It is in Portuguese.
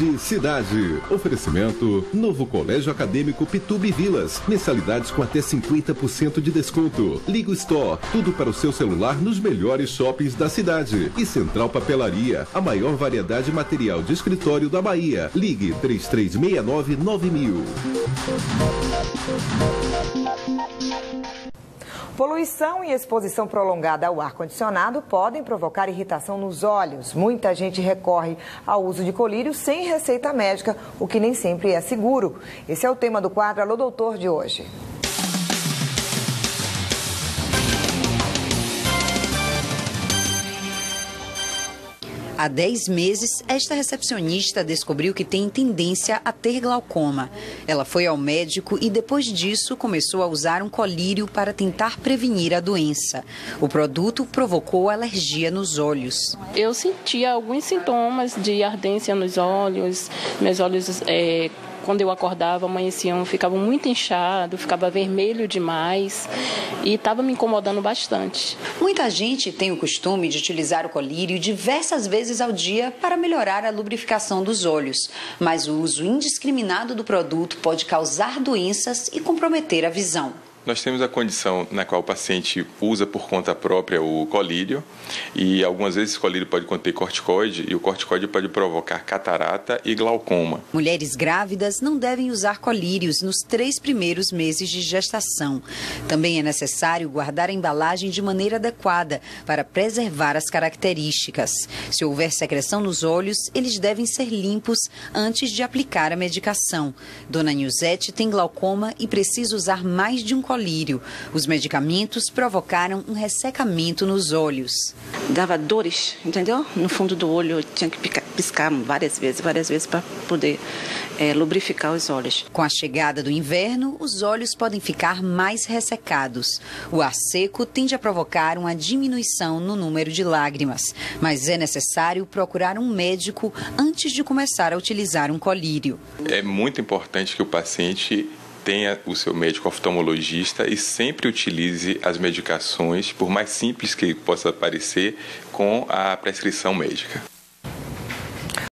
De Cidade. Oferecimento: Novo Colégio Acadêmico Pitube Vilas. Mensalidades com até 50% de desconto. Ligo Store. Tudo para o seu celular nos melhores shoppings da cidade. E Central Papelaria. A maior variedade de material de escritório da Bahia. Ligue 3369 9000. Poluição e exposição prolongada ao ar-condicionado podem provocar irritação nos olhos. Muita gente recorre ao uso de colírio sem receita médica, o que nem sempre é seguro. Esse é o tema do quadro Alô Doutor de hoje. Há 10 meses, esta recepcionista descobriu que tem tendência a ter glaucoma. Ela foi ao médico e, depois disso, começou a usar um colírio para tentar prevenir a doença. O produto provocou alergia nos olhos. Eu sentia alguns sintomas de ardência nos olhos, meus olhos. É quando eu acordava, amanheciam, ficava muito inchado, ficava vermelho demais e estava me incomodando bastante. Muita gente tem o costume de utilizar o colírio diversas vezes ao dia para melhorar a lubrificação dos olhos, mas o uso indiscriminado do produto pode causar doenças e comprometer a visão. Nós temos a condição na qual o paciente usa por conta própria o colírio e algumas vezes esse colírio pode conter corticoide e o corticoide pode provocar catarata e glaucoma. Mulheres grávidas não devem usar colírios nos três primeiros meses de gestação. Também é necessário guardar a embalagem de maneira adequada para preservar as características. Se houver secreção nos olhos, eles devem ser limpos antes de aplicar a medicação. Dona Nilzete tem glaucoma e precisa usar mais de um colírio. Os medicamentos provocaram um ressecamento nos olhos. Dava dores, entendeu? No fundo do olho, eu tinha que piscar várias vezes, várias vezes para poder é, lubrificar os olhos. Com a chegada do inverno, os olhos podem ficar mais ressecados. O ar seco tende a provocar uma diminuição no número de lágrimas, mas é necessário procurar um médico antes de começar a utilizar um colírio. É muito importante que o paciente tenha o seu médico oftalmologista e sempre utilize as medicações, por mais simples que possa parecer, com a prescrição médica.